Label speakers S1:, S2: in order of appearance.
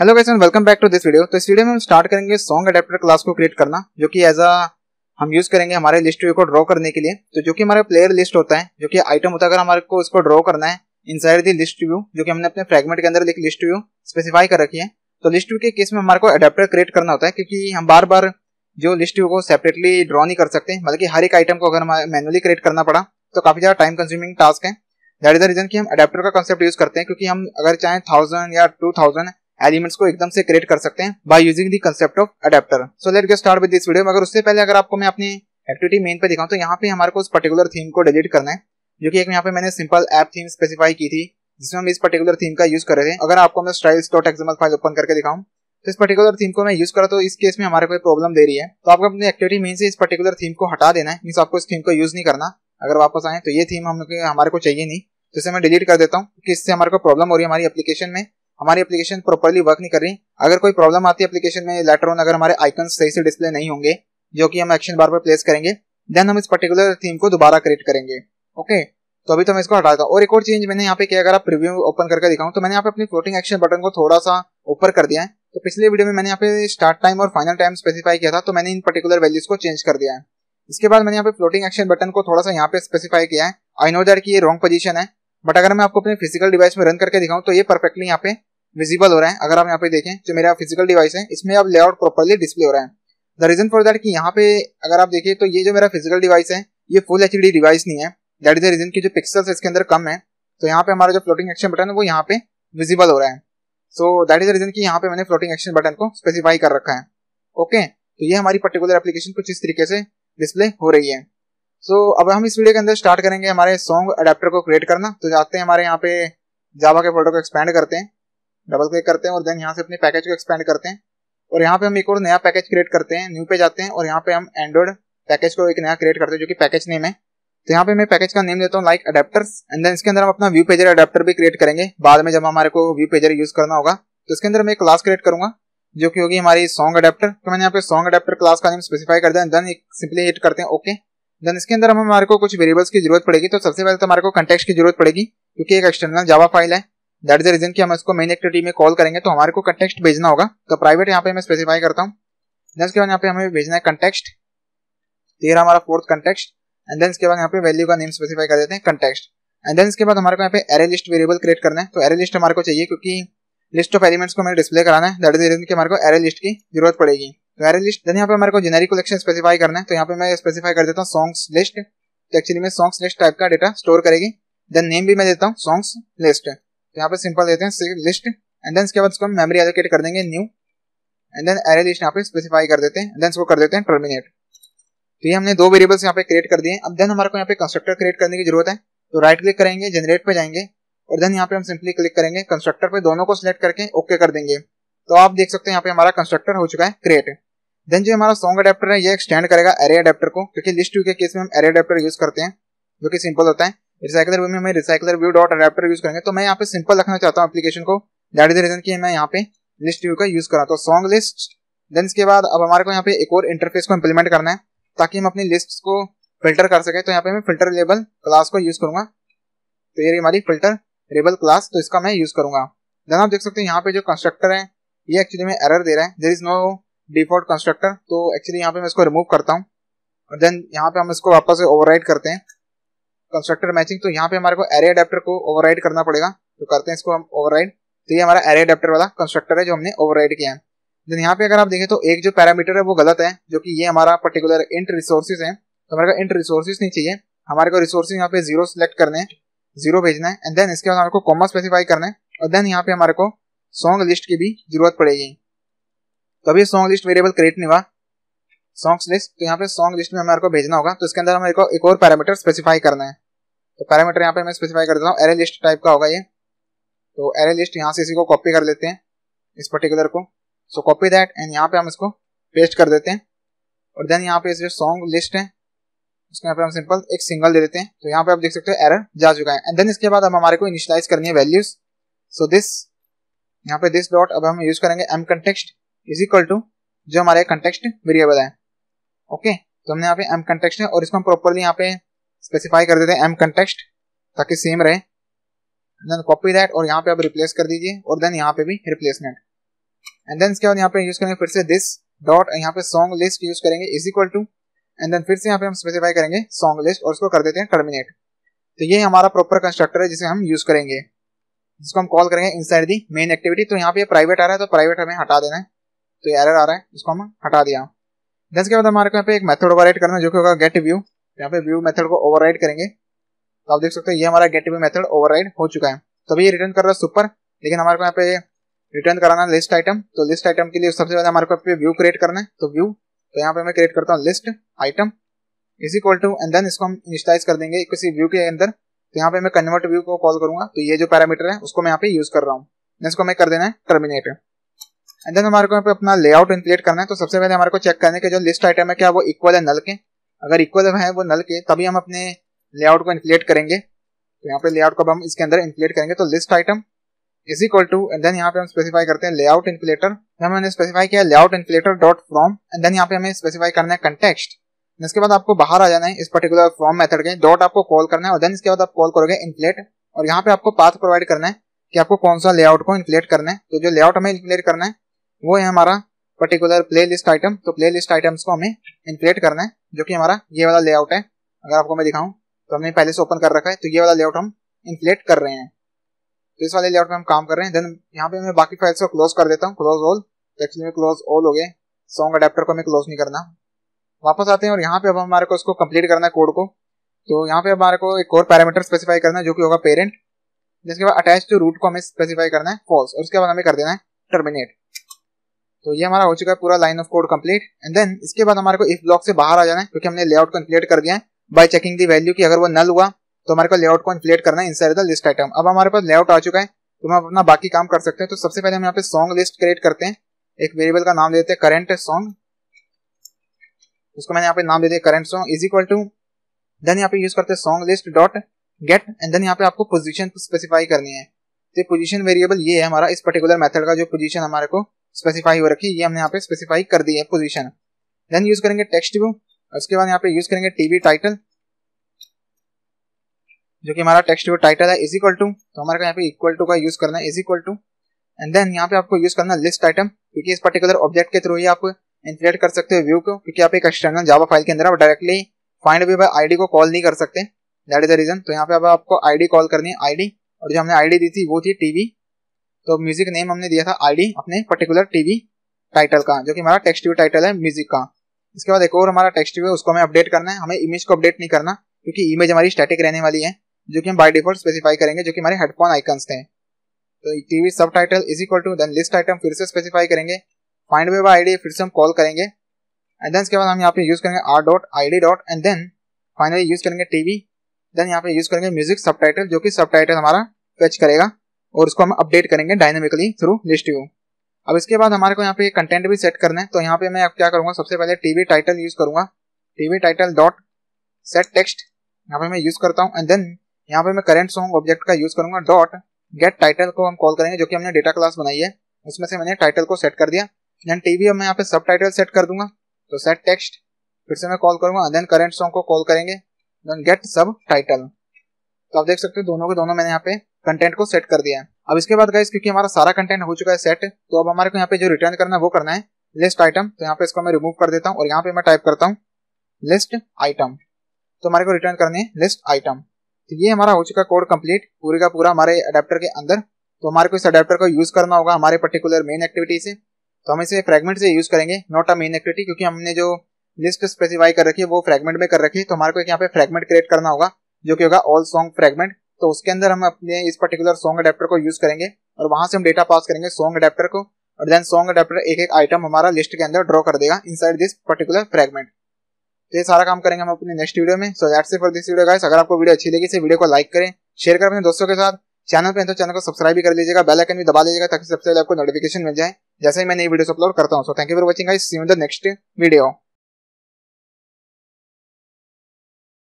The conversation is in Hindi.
S1: Hello guys and welcome back to this video तो इस वीडियो में हम स्टार्ट करेंगे सॉन्ग अडेप्टर क्लास को क्रिएट करना, जो कि एज अ हम यूज़ करेंगे हमारे लिस्ट व्यू को ड्रॉ करने के लिए। तो जो कि हमारा प्लेयर लिस्ट होता है, जो कि आइटम होता है, अगर हमारे को इसको ड्रॉ करना है इनसाइड दी लिस्ट व्यू जो कि हमने अपने फ्रेगमेंट के अंदर एक लिस्ट व्यू स्पेसिफाई कर रखी है तो लिस्ट व्यू के केस में हमारे को अडेप्टर क्रिएट करना होता है, क्योंकि हम बार बार जो लिस्ट व्यू को सेपरेटली ड्रॉ नहीं कर सकते, बल्कि हर एक आइटम को अगर मैनुअली क्रिएट करना पड़ा तो काफ़ी ज़्यादा टाइम कंज्यूमिंग टास्क है। दैट इज़ द रीजन कि हम अडेप्टर का कंसेप्ट यूज़ करते हैं, क्योंकि हम अगर चाहें थाउज़ेंड या टू थाउज़ेंड एलिमेंट्स को एकदम से क्रिएट कर सकते हैं by using the concept of adapter so let get start with this video मगर उससे पहले अगर आपको मैं अपनी एक्टिविटी मेन पे दिखाऊँ तो यहाँ पे हमारे को उस पर्टिकुलर थीम को डिलीट करना है, जो कि एक यहाँ पे मैंने सिंपल ऐप थीम स्पेसिफाई की थी, जिसमें हम इस पर्टिकुलर थीम का यूज़ कर रहे थे। अगर आपको मैं styles dot XML file open करके दिखाऊँ तो इस पर्टिकुलर थीम को मैं यूज़ करा तो इस केस में हमारे कोई प्रॉब्लम दे रही है। तो आपको अपनी एक्टिविटी मेन से इस पर्टिकुलर थीम को हटा देना है मीन आपको इस थीम को यूज़ नहीं करना। अगर वापस आए तो ये थीम हम हमारे को चाहिए नहीं। तो इसे मैं डिलीट कर देता हूँ, कि इससे हमारे को प्रॉब्लम हो रही है हमारी एप्लीकेशन में। हमारी एप्लीकेशन प्रॉपरली वर्क नहीं कर रही। अगर कोई प्रॉब्लम आती है एप्लीकेशन में लेटर ऑन अगर हमारे आइकन सही से डिस्प्ले नहीं होंगे, जो कि हम एक्शन बार पर प्लेस करेंगे देन हम इस पर्टिकुलर थीम को दोबारा क्रिएट करेंगे। ओके तो अभी तो मैं इसको हटा था और एक और चेंज मैंने यहाँ पे किया, अगर आप प्रीव्यू ओपन करके दिखाऊँ तो मैंने यहाँ पे अपनी फ्लोटिंग एक्शन बटन को थोड़ा सा ऊपर कर दिया है। तो पिछले वीडियो में मैंने यहाँ पे स्टार्ट टाइम और फाइनल टाइम स्पेसिफाई किया था तो मैंने इन पर्टिकुलर वैल्यूज़ को चेंज कर दिया है। इसके बाद मैंने यहाँ पे फ्लोटिंग एक्शन बटन को थोड़ा सा यहाँ पे स्पेसिफाई किया है। आई नो दैट कि ये रॉन्ग पोजीशन है बट अगर मैं आपको अपने फ़िज़िकल डिवाइस में रन करके दिखाऊँ तो ये परफेक्टली यहाँ पे विजिबल हो रहा है। अगर आप यहाँ पे देखें जो मेरा फ़िज़िकल डिवाइस है इसमें अब लेआउट प्रॉपरली डिस्प्ले हो रहा है। द रीजन फॉर दैट कि यहाँ पे अगर आप देखिए तो ये जो मेरा फ़िज़िकल डिवाइस है ये फुल एच डिवाइस नहीं है। दैट इज़ द रीजन की जो पिक्सल्स इसके अंदर कम है। तो यहाँ पे हमारा जो फ्लोटिंग एक्शन बटन है वो यहाँ पे विजिबल हो रहा है। So that is the reason की यहाँ पे मैंने फ्लोटिंग एक्शन बटन को स्पेसिफाई कर रखा है। Okay okay? तो ये हमारी पर्टिकुलर एप्लीकेशन कुछ इस तरीके से डिस्प्ले हो रही है। सो so, अब हम इस वीडियो के अंदर स्टार्ट करेंगे हमारे सॉन्ग अडेप्टर को क्रिएट करना। तो जाते हैं हमारे यहाँ पे जावा के फ़ोटो को एक्सपेंड करते हैं। डबल क्लिक करते हैं और देन यहाँ से अपने पैकेज को एक्सपेंड करते हैं। और यहाँ पे हम एक और नया पैकेज क्रिएट करते हैं न्यू पे जाते हैं और यहाँ पे हम एंड्रॉइड पैकेज को एक नया क्रिएट करते हैं जो कि पैकेज नेम है। तो यहाँ पे मैं पैकेज का नेम देता हूँ लाइक अडेप्टर्स एंड देन इसके अंदर हम अपना व्यू पेजर अडेप्टर भी क्रिएट करेंगे। बाद में जब हमारे को व्यू पेजर यूज़ करना होगा तो इसके अंदर मैं क्लास क्रिएट करूँगा, जो कि होगी हमारी सॉन्ग अडेप्टर तो मैंने यहाँ पे सॉन्ग अडेप्टर क्लास का नेम स्पेसिफाई कर दिया देन सिंपली हिट करते हैं ओके देन इसके अंदर हम हमारे को कुछ वेरिएबल्स की ज़रूरत पड़ेगी तो सबसे पहले तो हमारे को कंटेक्ट की ज़रूरत पड़ेगी, क्योंकि एक एक्सटर्नल जावा फ़ाइल है। दैट इज़ द रीजन कि हम इसको मेन एक्टिविटी में कॉल करेंगे तो हमारे को कंटेक्स्ट भेजना होगा। तो प्राइवेट यहाँ पे मैं स्पेसिफाई करता हूँ। देन इसके बाद यहाँ पे हमें भेजना है कंटेक्स्ट तेरह हमारा फोर्थ कंटेक्स्ट एंड देन इसके बाद यहाँ पे वैल्यू का नेम स्पेसिफाई कर देते हैं कंटेक्स्ट एंड देन इसके बाद हमारे को यहाँ पे एरे लिस्ट वेरिएबल क्रिएट करना है। तो एरे लिस्ट हमारे को चाहिए, क्योंकि लिस्ट ऑफ़ एलिमेंट्स को हमें डिस्प्ले कराना है। दैट इज़ रीजन कि हमारे को एरे लिस्ट की ज़रूरत पड़ेगी। तो एरे लिस्ट देन यहाँ पे हमारे को जेनेरिक कलेक्शन स्पेसिफाई करना है। तो यहाँ पे मैं स्पेसिफाई कर देता हूँ सॉन्ग्स लिस्ट तो एक्चुअली में सॉन्ग्स लिस्ट टाइप का डेटा स्टोर करेगी। देन नेम भी मैं देता हूँ सॉन्ग्स लिस्ट तो यहाँ पे सिंपल देते हैं लिस्ट एंड देन इसके बाद इसको हम मेमोरी एलोकेट कर देंगे new and then array list यहाँ पे स्पेसिफाई कर देते हैं कर देते हैं टर्मिनेट तो ये हमने दो वेरिएबल्स यहाँ पे क्रिएट कर दिए अब देन हमारे को यहाँ पे कंस्ट्रक्टर क्रिएट करने की ज़रूरत है। तो राइट क्लिक करेंगे जनरेट पे जाएँगे, और देन यहाँ पे हम सिंपली क्लिक करेंगे कंस्ट्रक्टर पे दोनों को सिलेक्ट करके ओके कर देंगे। तो आप देख सकते हैं यहाँ पे हमारा कंस्ट्रक्टर हो चुका है क्रिएट देन जो हमारा सॉन्ग अडेप्टर है, ये एक्सटेंड करेगा एरे अडेप्टर को, क्योंकि लिस्ट व्यू के केस में हम एरे अडेप्टर यूज़ करते हैं, जो कि सिंपल होता है। रिसाइकलर व्यू में मैं recycler view dot adapter use करेंगे। तो मैं यहाँ पे सिंपल रखना चाहता हूँ एप्लीकेशन को। दैट इज़ द रीजन की मैं यहाँ पे लिस्ट व्यू का यूज़ करा। तो सॉन्ग लिस्ट देन इसके बाद अब हमारे को यहाँ पे एक और इंटरफेस को इम्प्लीमेंट करना है, ताकि हम अपनी लिस्ट को फ़िल्टर कर सके। तो यहाँ पे मैं फ़िल्टर लेबल क्लास को यूज़ करूँगा। तो ये हमारी फ़िल्टर लेबल क्लास तो इसका मैं यूज़ करूँगा। देन आप देख सकते हैं यहाँ पे जो कंस्ट्रक्टर है, ये एक्चुअली में एरर दे रहा है। There is no default constructor तो एक्चुअली यहाँ पे मैं इसको रिमूव करता हूँ। और देन यहाँ पे हम इसको वापस ओवरराइड करते हैं। कंस्ट्रक्टर मैचिंग तो यहाँ पे हमारे को एरे अडेप्टर को ओवरराइड करना पड़ेगा। तो करते हैं इसको हम ओवरराइड तो ये हमारा एरे अडेप्टर वाला कंस्ट्रक्टर है जो हमने ओवरराइड किया है। यहाँ पे अगर आप देखें तो एक जो पैरामीटर है वो गलत है, जो कि ये हमारा पर्टिकुलर इंट रिसोर्सेज है। तो हमारे को इंट रिसोर्सेज नहीं चाहिए। हमारे को रिसोर्सेज यहाँ पे ज़ीरो सिलेक्ट करने हैं ज़ीरो भेजना है। एंड देन इसके बाद हमारे को कॉमा स्पेसिफाई करना है। और देन यहाँ पे हमारे को सॉन्ग लिस्ट की भी ज़रूरत पड़ेगी। तो अभी सॉन्ग लिस्ट वेरिएबल क्रिएट नहीं हुआ। सॉन्ग्स लिस्ट तो यहाँ पे सॉन्ग लिस्ट में हमारे को भेजना होगा। तो इसके अंदर हमें एक और पैरामीटर स्पेसिफाई करना है। तो पैरामीटर यहाँ पे मैं स्पेसिफाई कर देता हूँ एरे लिस्ट टाइप का होगा ये। तो एरे लिस्ट यहाँ से इसी को कॉपी कर लेते हैं, इस पर्टिकुलर को। सो कॉपी दैट एंड यहाँ पे हम इसको पेस्ट कर देते हैं। और देन यहाँ पे जो सॉन्ग लिस्ट है उसके यहाँ पे हम सिंपल एक सिंगल दे देते हैं। तो यहाँ पे आप देख सकते हो एरर जा चुका है। एंड देन इसके बाद अब हमारे को इनिशियलाइज करनी है वैल्यूज़ सो दिस यहाँ पे दिस डॉट अब हम यूज़ करेंगे M context is equal to जो हमारे कंटेक्स्ट वेरिएबल है। Okay okay? तो हमने यहाँ पे एम कंटेक्स्ट है और इसको हम प्रॉपरली यहाँ पे स्पेसिफाई कर देते हैं एम कंटेक्स्ट ताकि सेम रहे। देन कॉपी दैट और यहाँ पे आप रिप्लेस कर दीजिए, और देन यहाँ पे भी रिप्लेसमेंट एंड देन इसके बाद यहाँ पे यूज़ करेंगे फिर से दिस डॉट यहाँ पे सॉन्ग लिस्ट यूज़ करेंगे is equal to and then फिर से यहाँ पे हम स्पेसिफाई करेंगे सॉन्ग लिस्ट और उसको कर देते हैं टर्मिनेट तो ये हमारा प्रॉपर कंस्ट्रक्टर है, जिसे हम यूज़ करेंगे। जिसको हम कॉल करेंगे inside the main activity तो यहाँ पे प्राइवेट आ रहा है तो प्राइवेट हमें हटा देना है। तो एरर आ रहा है उसको हम हटा दिया। देन के बाद हमारे यहाँ पे एक मेथड ओवरराइड करना जो कि होगा गेट व्यू यहाँ पे व्यू मेथड को ओवरराइड करेंगे। तो आप देख सकते हैं, ये हमारा गेट व्यू मेथड ओवरराइड हो चुका है। तभी ये रिटर्न कर रहा है सुपर लेकिन हमारे को यहाँ पे रिटर्न कराना है लिस्ट आइटम तो लिस्ट आइटम के लिए सबसे पहले हमारे को पे व्यू क्रिएट करना है। तो व्यू तो यहाँ पे मैं क्रिएट करता हूँ list item is equal to and then इसको हम इनिशलाइज कर देंगे किसी व्यू के अंदर। तो यहाँ पे मैं कन्वर्ट व्यू को कॉल करूँगा। तो ये जो पैरामीटर है, उसको मैं यहाँ पे यूज़ कर रहा हूँ। इसको मैं कर देना है टर्मिनेट एंड देन हमारे को यहाँ पे अपना लेआउट इनक्लेट करना है। तो सबसे पहले हमारे को चेक करने के जो लिस्ट आइटम है, क्या वो इक्वल है नल के? अगर इक्वल है वो नल के, तभी हम अपने लेआउट को इनक्लेट करेंगे। तो यहाँ पे लेआउट को हम इसके अंदर इनक्लेट करेंगे। तो list item is equal to and then यहाँ पे हम स्पेसिफाई करते हैं लेआउट इनक्लेटर हमने स्पेसिफाई किया layout inflater dot from and then यहाँ पे हमें स्पेसिफाई करना है कंटेक्स्ट इसके बाद आपको बाहर आ जाना है, इस पर्टिकुलर फॉर्म मेथड के। डॉट आपको कॉल करना है, और देन इसके बाद आप कॉल करोगे इनफ्लेट और यहाँ पे आपको पाथ प्रोवाइड करना है कि आपको कौन सा लेआउट को इनफ्लेट करना है। तो जो लेआउट हमें इनफ्लेट करना है, वो है हमारा पर्टिकुलर प्ले लिस्ट आइटम तो प्ले लिस्ट आइटम्स को हमें इनफ्लेट करना है, जो कि हमारा ये वाला लेआउट है। अगर आपको मैं दिखाऊँ तो हमने पहले से ओपन कर रखा है तो ये वाला लेआउट हम इनफ्लेट कर रहे हैं। तो इस वाले लेआउट में हम काम कर रहे हैं। देन यहाँ पे मैं बाकी फाइल्स को क्लोज कर देता हूँ क्लोज ऑल तो एक्चुअली में क्लोज ऑल हो गए। सॉन्ग अडेप्टर को हमें क्लोज नहीं करना। वापस आते हैं और यहाँ पे अब हमारे को इसको कंप्लीट करना है कोड को। तो यहाँ पे हमारे को एक और पैरामीटर स्पेसिफाई करना है, जो कि होगा पेरेंट जिसके बाद अटैच टू रूट को हमें स्पेसिफाई करना है फॉल्स और उसके बाद हमें कर देना है टर्मिनेट तो ये हमारा हो चुका है पूरा line of code complete and then इसके बाद हमारे को इफ़ ब्लॉक से बाहर आ जाना है, क्योंकि हमने लेआउट को इन्फ्लेट कर दिया है बाय चेकिंग दी वैल्यू की अगर वो नल हुआ तो हमारे को लेआउट को इन्फ्लेट करना है इनसाइड द लिस्ट आइटम अब हमारे पास लेआउट आ चुका है तो हम अपना बाकी काम कर सकते हैं। तो सबसे पहले हम यहाँ पे सॉन्ग लिस्ट क्रिएट करते हैं। एक वेरिएबल का नाम देते हैं करेंट सॉन्ग उसको मैंने यहाँ पे नाम दे दिया current song is equal to then यहाँ पे यूज़ करते हैं song list dot get and then यहाँ पे आपको पोजीशन स्पेसिफाई करनी है। तो पोजीशन वेरिएबल ये है हमारा, इस पर्टिकुलर मेथड का जो पोजीशन हमारे को स्पेसिफाई हो रखी, ये हमने यहाँ पे स्पेसिफाई कर दी है पोजीशन देन यूज़ करेंगे टेक्स्ट व्यू उसके बाद यहाँ पे यूज़ करेंगे टीवी टाइटल जो कि हमारा टेक्स्ट व्यू टाइटल है इज़ इक्वल टू तो हमारे यहाँ पे इक्वल टू का यूज़ करना is equal to and then यहाँ पे आपको यूज़ करना लिस्ट आइटम क्योंकि इस पर्टिकुलर ऑब्जेक्ट के थ्रू ही आप इंटीग्रेट कर सकते हो व्यू को, क्योंकि आप एक एक्सटर्नल जावा फ़ाइल के अंदर आप directly find view by ID को कॉल नहीं कर सकते। दैट इज़ द रीजन तो यहाँ पे अब आपको आईडी कॉल करनी है आईडी और जो हमने आईडी दी थी, वो थी टीवी तो म्यूज़िक नेम हमने दिया था आईडी, अपने पर्टिकुलर टीवी टाइटल का, जो कि हमारा टेक्स्ट व्यू टाइटल है म्यूज़िक का। इसके बाद एक और हमारा टेक्स्ट व्यू है, उसको हमें अपडेट करना है। हमें इमेज को अपडेट नहीं करना, क्योंकि इमेज हमारी स्टैटिक रहने वाली है, जो कि हम बाय डिफ़ॉल्ट स्पेसिफाई करेंगे, जो कि हमारे हेडफोन आइकन्स थे। तो TV sub title is equal to then list item फिर से स्पेसिफाई करेंगे। फाइंड वे बाय आईडी फिर से हम कॉल करेंगे। एंड देन इसके बाद हम यहाँ पे यूज़ करेंगे R dot I D dot and then finally use करेंगे टीवी देन यहाँ पे यूज़ करेंगे म्यूज़िक सब टाइटल जो कि सब टाइटल हमारा फेच करेगा। और उसको हम अपडेट करेंगे डायनेमिकली थ्रू लिस्ट व्यू अब इसके बाद हमारे को यहाँ पे कंटेंट भी सेट करना है तो यहाँ पे मैं अब क्या करूँगा, सबसे पहले टीवी टाइटल यूज़ करूँगा। TV title dot set text यहाँ पे मैं यूज़ करता हूँ एंड देन यहाँ पे मैं करंट सॉन्ग ऑब्जेक्ट का यूज़ करूँगा डॉट गेट टाइटल को हम कॉल करेंगे, जो कि हमने डेटा क्लास बनाई है। उसमें से मैंने टाइटल को सेट कर दिया देन टीवी अब मैं यहाँ पे सब सेट कर दूँगा तो सेट टेक्स्ट फिर से मैं कॉल करूँगा देन करंट सॉन्ग को कॉल करेंगे देन गेट सब टाइटल तो आप देख सकते हो, दोनों के दोनों मैंने यहाँ पे कंटेंट को सेट कर दिया है। अब इसके बाद गाइस क्योंकि हमारा सारा कंटेंट हो चुका है सेट तो अब हमारे को यहाँ पे जो रिटर्न करना है वो करना है लिस्ट आइटम तो यहाँ पे इसको मैं रिमूव कर देता हूँ और यहाँ पे मैं टाइप करता हूँ लिस्ट आइटम तो हमारे को रिटर्न करनी है लिस्ट आइटम तो ये हमारा हो चुका कोड कंप्लीट पूरे का पूरा हमारे अडेप्टर के अंदर। तो हमारे को इस अडेप्टर को यूज़ करना होगा हमारे पर्टिकुलर मेन एक्टिविटी से। तो हम इसे फ्रेगमेंट से यूज़ करेंगे नॉट अ मेन एक्टिविटी क्योंकि हमने जो लिस्ट स्पेसिफाई कर रखी है वो फ्रेगमेंट में कर रखी है। तो हमारे को यहाँ पे फ्रेगमेंट क्रिएट करना होगा, जो कि होगा ऑल सॉन्ग फ्रेगमेंट तो उसके अंदर हम अपने इस पर्टिकुलर सॉन्ग अडेप्टर को यूज़ करेंगे और वहाँ से हम डेटा पास करेंगे सॉन्ग अडेप्टर को और देन सॉन्ग अडेप्टर एक एक आइटम हमारा लिस्ट के अंदर ड्रॉ कर देगा इनसाइड दिस पर्टिकुलर फ्रेगमेंट तो ये सारा काम करेंगे हम अपने नेक्स्ट वीडियो में. So that's for this video guys अगर आपको वीडियो अच्छी लगी, इसे वीडियो को लाइक करें शेयर करें अपने दोस्तों के साथ. चैनल पे तो चैनल को सब्सक्राइब भी कर लीजिएगा बेल आइकन भी दबा लीजिएगा ताकि सबसे पहले आपको नोटिफिकेशन मिल जाए, जैसे ही मैं नई वीडियो अपलोड करता हूँ. So thank you for watching guys see you the next video